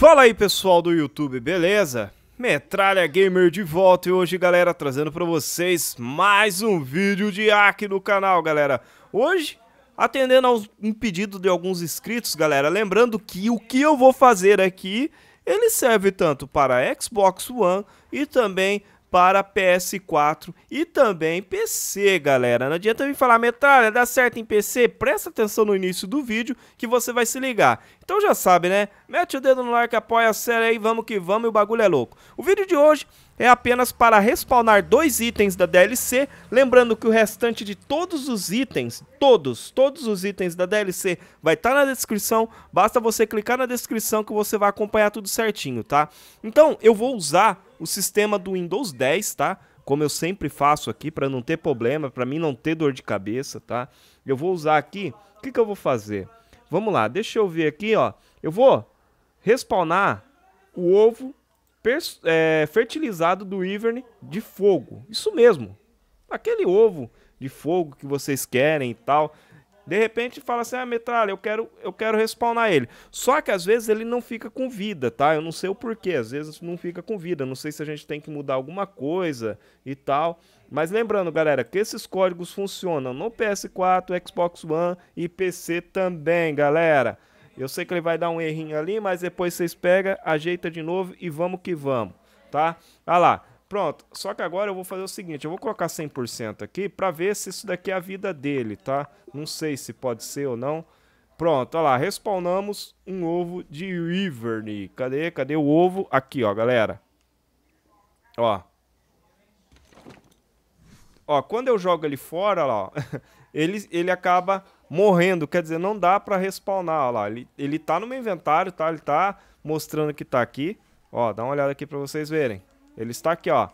Fala aí pessoal do YouTube, beleza? Metralha Gamer de volta e hoje galera trazendo para vocês mais um vídeo de hack no canal galera Hoje atendendo a um pedido de alguns inscritos galera Lembrando que o que eu vou fazer aqui ele serve tanto para Xbox One e também para PS4 e também PC, galera. Não adianta me falar, metralha, dá certo em PC? Presta atenção no início do vídeo que você vai se ligar. Então já sabe, né? Mete o dedo no like, apoia a série aí, vamos que vamos e o bagulho é louco. O vídeo de hoje é apenas para respawnar dois itens da DLC, lembrando que o restante de todos os itens, todos, todos os itens da DLC vai estar tá na descrição, basta você clicar na descrição que você vai acompanhar tudo certinho, tá? Então, eu vou usar o sistema do Windows 10, tá? Como eu sempre faço aqui para não ter problema, para mim não ter dor de cabeça, tá? Eu vou usar aqui, o que, que eu vou fazer? Vamos lá, deixa eu ver aqui, ó. Eu vou respawnar o ovo é, fertilizado do Ivern de fogo. Isso mesmo. Aquele ovo de fogo que vocês querem e tal. De repente fala assim, ah, metralha, eu quero, eu quero respawnar ele. Só que às vezes ele não fica com vida, tá? Eu não sei o porquê, às vezes não fica com vida. Não sei se a gente tem que mudar alguma coisa e tal. Mas lembrando, galera, que esses códigos funcionam no PS4, Xbox One e PC também, galera. Eu sei que ele vai dar um errinho ali, mas depois vocês pegam, ajeita de novo e vamos que vamos, tá? Olha lá, pronto. Só que agora eu vou fazer o seguinte, eu vou colocar 100% aqui para ver se isso daqui é a vida dele, tá? Não sei se pode ser ou não. Pronto, olha lá, respawnamos um ovo de Ivern. Cadê? Cadê o ovo? Aqui, ó, galera. Ó. Ó, quando eu jogo ele fora, ó, ele, ele acaba morrendo, quer dizer, não dá para respawnar, ó lá, ele, ele tá no meu inventário, tá? Ele tá mostrando que tá aqui, ó, dá uma olhada aqui para vocês verem. Ele está aqui, ó.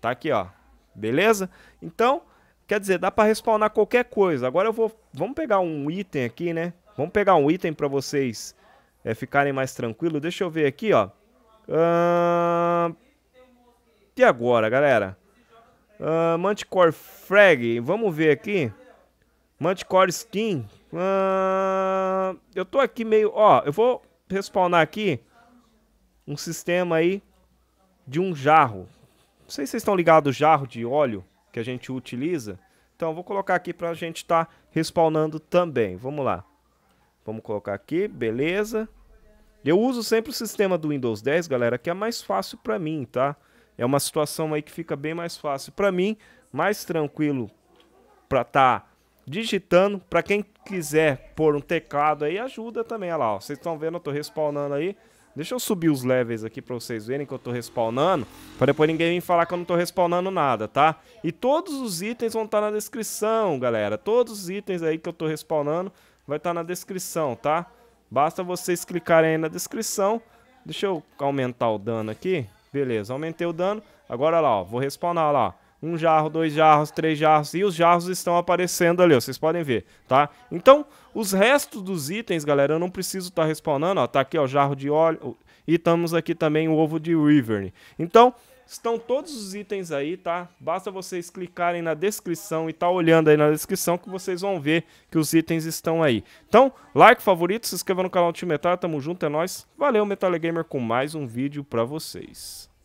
Tá aqui, ó. Beleza? Então, quer dizer, dá para respawnar qualquer coisa. Agora eu vou, vamos pegar um item aqui, né? Vamos pegar um item para vocês é, ficarem mais tranquilos. Deixa eu ver aqui, ó. Uh... E agora, galera? Uh, Manticore Frag, vamos ver aqui. Manticore Skin. Uh, eu tô aqui meio... Ó, eu vou respawnar aqui um sistema aí de um jarro. Não sei se vocês estão ligados ao jarro de óleo que a gente utiliza. Então, vou colocar aqui pra gente estar tá respawnando também. Vamos lá. Vamos colocar aqui, beleza. Eu uso sempre o sistema do Windows 10, galera, que é mais fácil pra mim, tá? É uma situação aí que fica bem mais fácil pra mim, mais tranquilo pra tá digitando. Para quem quiser pôr um teclado aí, ajuda também. Olha lá, ó. Vocês estão vendo, eu tô respawnando aí. Deixa eu subir os levels aqui para vocês verem que eu tô respawnando. Para depois ninguém vir falar que eu não tô respawnando nada, tá? E todos os itens vão estar tá na descrição, galera. Todos os itens aí que eu tô respawnando vai estar tá na descrição, tá? Basta vocês clicarem aí na descrição. Deixa eu aumentar o dano aqui. Beleza, aumentei o dano. Agora lá, ó, vou respawnar lá, um jarro, dois jarros, três jarros e os jarros estão aparecendo ali, ó, vocês podem ver, tá? Então, os restos dos itens, galera, eu não preciso estar tá respawnando, ó, tá aqui, ó, o jarro de óleo e estamos aqui também o ovo de Wyvern. Então, estão todos os itens aí, tá? Basta vocês clicarem na descrição e tá olhando aí na descrição que vocês vão ver que os itens estão aí. Então, like, favorito, se inscreva no canal do Time Metal, tamo junto, é nóis. Valeu, Metal Gamer, com mais um vídeo pra vocês.